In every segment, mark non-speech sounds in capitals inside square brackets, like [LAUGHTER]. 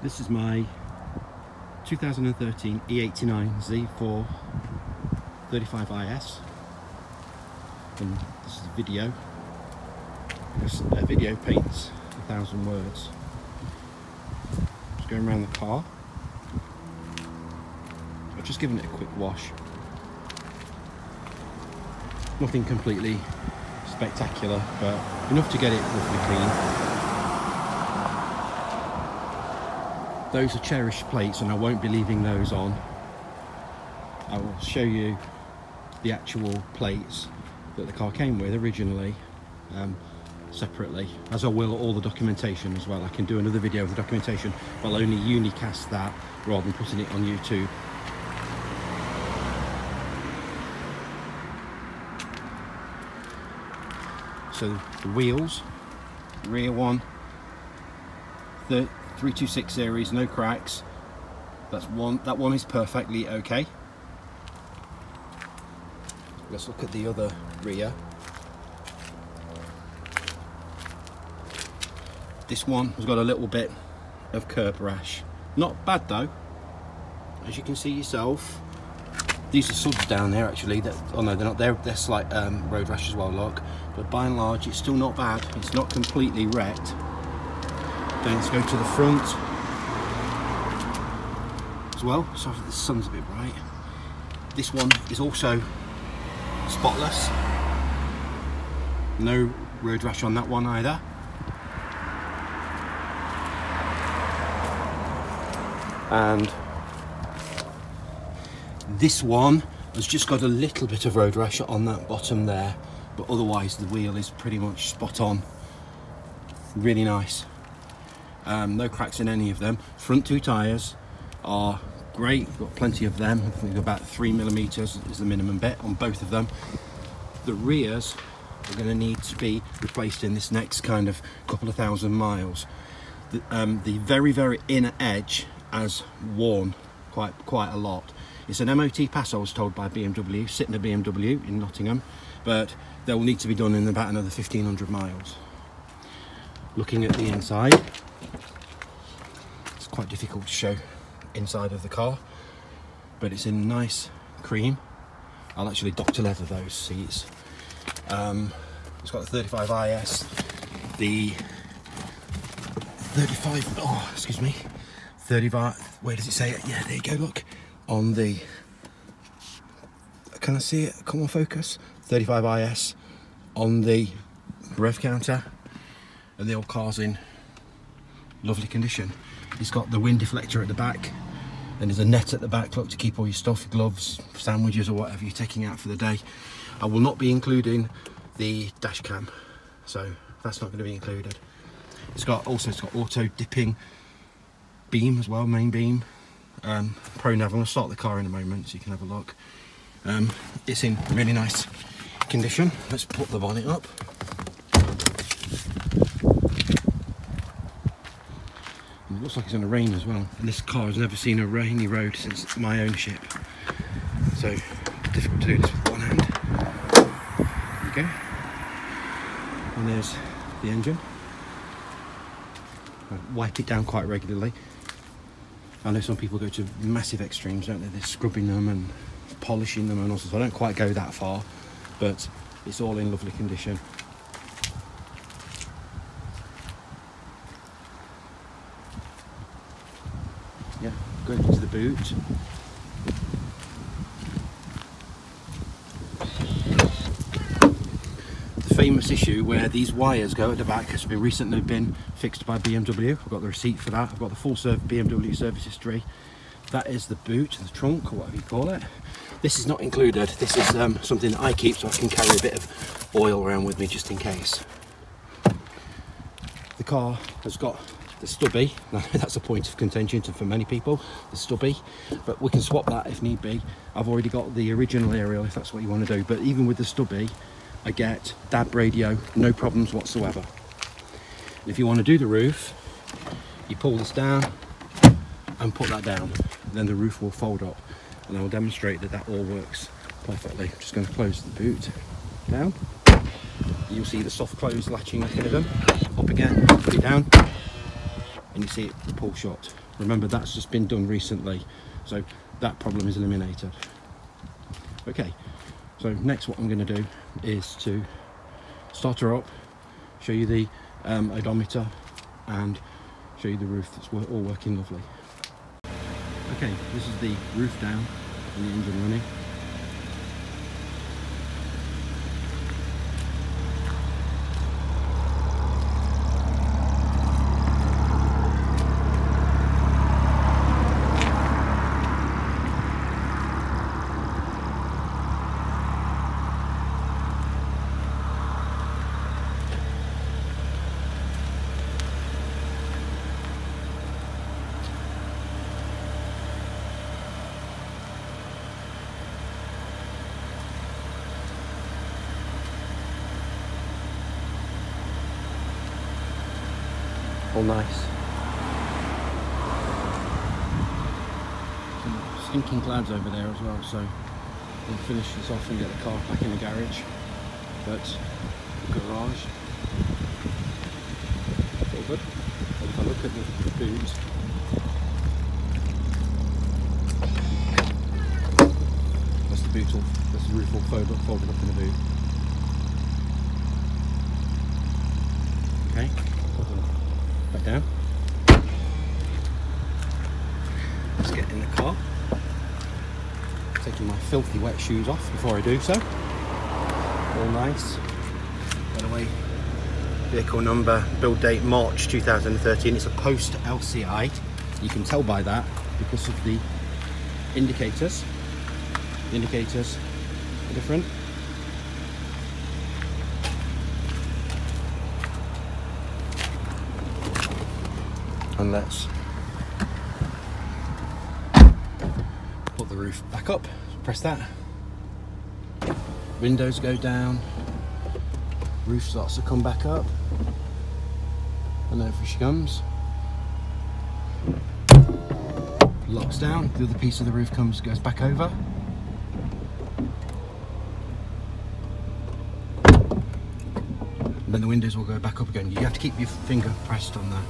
This is my 2013 E89 Z4 35IS and this is a video because uh, a video paints a thousand words. Just going around the car. I've just given it a quick wash. Nothing completely spectacular but enough to get it roughly clean. Those are cherished plates and I won't be leaving those on. I will show you the actual plates that the car came with originally um, separately as I will all the documentation as well. I can do another video of the documentation but I'll only unicast that rather than putting it on YouTube. So the wheels, rear one, the 326 series, no cracks. That's one. That one is perfectly okay. Let's look at the other rear. This one has got a little bit of curb rash. Not bad though. As you can see yourself, these are suds down there actually. That oh no, they're not. They're they're slight um, road rash as well. Look, but by and large, it's still not bad. It's not completely wrecked. Let's go to the front as well. Sorry the sun's a bit bright. This one is also spotless. No road rash on that one either. And this one has just got a little bit of road rash on that bottom there, but otherwise the wheel is pretty much spot on. Really nice. Um, no cracks in any of them. Front two tyres are great, got plenty of them. I think about three millimeters is the minimum bit on both of them. The rears are going to need to be replaced in this next kind of couple of thousand miles. The, um, the very, very inner edge has worn quite quite a lot. It's an MOT pass, I was told by BMW, Sytner BMW in Nottingham, but they will need to be done in about another 1500 miles. Looking at the inside, quite difficult to show inside of the car but it's in nice cream. I'll actually doctor leather those seats. Um, it's got the 35IS the 35 oh excuse me 35 where does it say it? Yeah there you go look. On the can I see it? Come on focus. 35IS on the rev counter and the old car's in lovely condition it's got the wind deflector at the back. and there's a net at the back, look, to keep all your stuff, gloves, sandwiches or whatever you're taking out for the day. I will not be including the dash cam, so that's not going to be included. It's got also it's got auto dipping beam as well, main beam. Um, Pro nav. I'm going to start the car in a moment so you can have a look. Um, it's in really nice condition. Let's put the bonnet up. It looks like it's going to rain as well. And this car has never seen a rainy road since my ownership. So, difficult to do this with one hand. There you go. And there's the engine. I wipe it down quite regularly. I know some people go to massive extremes, don't they? They're scrubbing them and polishing them and all sorts. I don't quite go that far, but it's all in lovely condition. yeah, The famous issue where these wires go at the back has been recently been fixed by BMW. I've got the receipt for that. I've got the full serve BMW service history. That is the boot, the trunk, or whatever you call it. This is not included. This is um, something that I keep so I can carry a bit of oil around with me just in case. The car has got the stubby [LAUGHS] that's a point of contention for many people. The stubby but we can swap that if need be. I've already got the original aerial if that's what you want to do. But even with the stubby I get DAB radio no problems whatsoever. And if you want to do the roof you pull this down and put that down. Then the roof will fold up. And I will demonstrate that that all works perfectly. I'm just going to close the boot down. You'll see the soft close latching mechanism up again put it down and you see it pull shot. remember that's just been done recently so that problem is eliminated. Okay so next what I'm going to do is to start her up show you the um, odometer and show you the roof that's all working lovely. Okay this is the roof down and the engine running all nice. Some stinking clouds over there as well, so we'll finish this off and get the car back in the garage. But the garage, all good. But if I look at the boot, that's the boot that's the roof all folded, folded up in the boot. Okay back down. Let's get in the car. Taking my filthy wet shoes off before I do so. All nice. By the way, vehicle number, build date March 2013. It's a post LCI. You can tell by that because of the indicators. The indicators are different. And let's put the roof back up. Press that. Windows go down. Roof starts to come back up. And over she comes. Locks down. The other piece of the roof comes goes back over. And then the windows will go back up again. You have to keep your finger pressed on that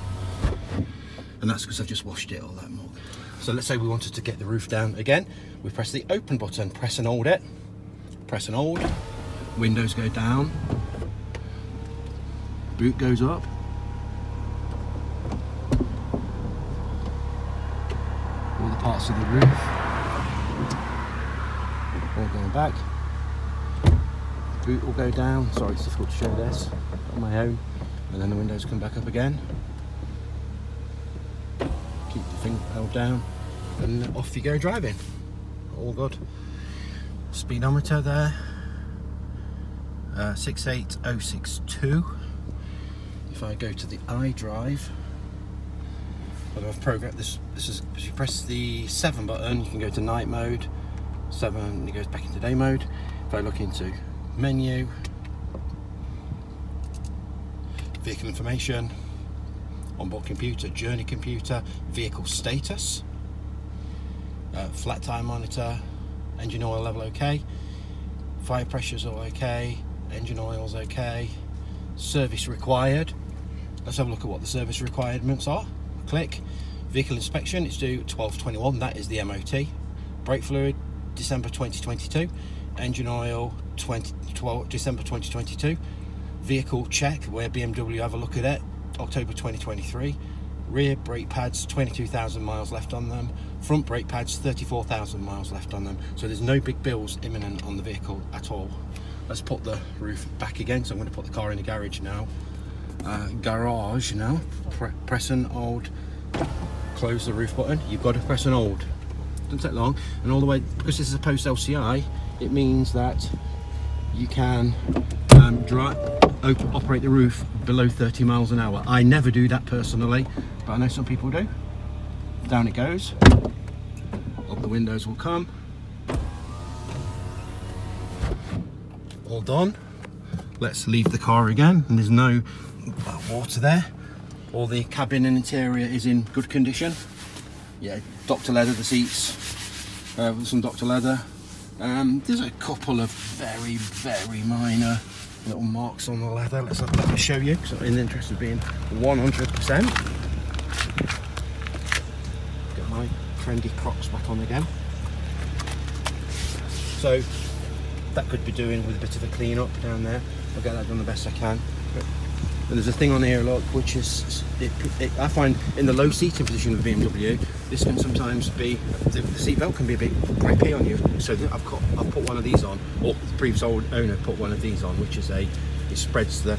and that's because I've just washed it all that more. So let's say we wanted to get the roof down again. We press the open button, press and hold it, press and hold, windows go down, boot goes up, all the parts of the roof, all going back, boot will go down, sorry it's difficult to show this on my own, and then the windows come back up again keep the thing held down and off you go driving. All good. Speedometer there. Uh, 68062 if I go to the iDrive I've programmed this this is if you press the 7 button you can go to night mode 7 it goes back into day mode. If I look into menu vehicle information onboard computer, journey computer, vehicle status, uh, flat tire monitor, engine oil level okay, fire pressures all okay, engine oil's okay, service required. Let's have a look at what the service requirements are. Click. Vehicle inspection, it's due 1221, that is the MOT. Brake fluid, December 2022. Engine oil, 20, 12, December 2022. Vehicle check, where BMW have a look at it, October 2023. Rear brake pads, 22,000 miles left on them. Front brake pads, 34,000 miles left on them. So there's no big bills imminent on the vehicle at all. Let's put the roof back again. So I'm going to put the car in the garage now. Uh, garage now. Pre press an old, Close the roof button. You've got to press an old. Doesn't take long. And all the way, because this is a post LCI, it means that you can um, open, operate the roof below 30 miles an hour. I never do that personally, but I know some people do. Down it goes. Up the windows will come. All done. Let's leave the car again. And there's no water there. All the cabin and interior is in good condition. Yeah, Dr. Leather, the seats, uh, some Dr. Leather. Um, there's a couple of very, very minor little marks on the leather. Let's have a show you, because in the interest of being 100%. Get my trendy Crocs back on again. So that could be doing with a bit of a clean up down there. I'll get that done the best I can. But, and there's a thing on here, look, which is, it, it, I find in the low seating position of BMW, this can sometimes be, the, the seat belt can be a bit grippy on you. So I've got, I've put one of these on, or the previous old owner put one of these on, which is a, it spreads the,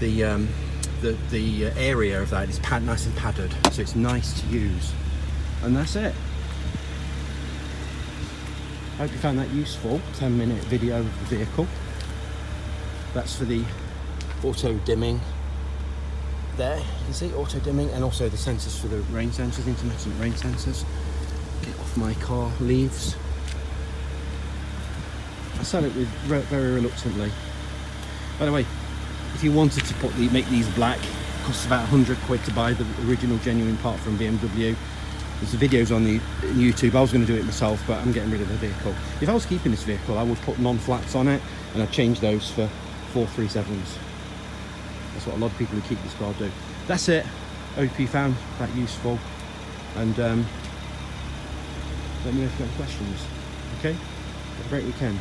the, um, the, the area of that is pad, nice and padded, so it's nice to use. And that's it. I hope you found that useful. 10 minute video of the vehicle. That's for the auto dimming there. You can see auto dimming and also the sensors for the rain sensors, intermittent rain sensors. Get off my car leaves. I sell it with very reluctantly. By the way, if you wanted to put the, make these black, costs about 100 quid to buy the original genuine part from BMW. There's videos on the YouTube. I was going to do it myself, but I'm getting rid of the vehicle. If I was keeping this vehicle, I would put non-flats on it, and I'd change those for 437s. That's what a lot of people who keep this car do. That's it. Hope you found that useful, and um, let me know if you've got questions. Okay. Have a great weekend.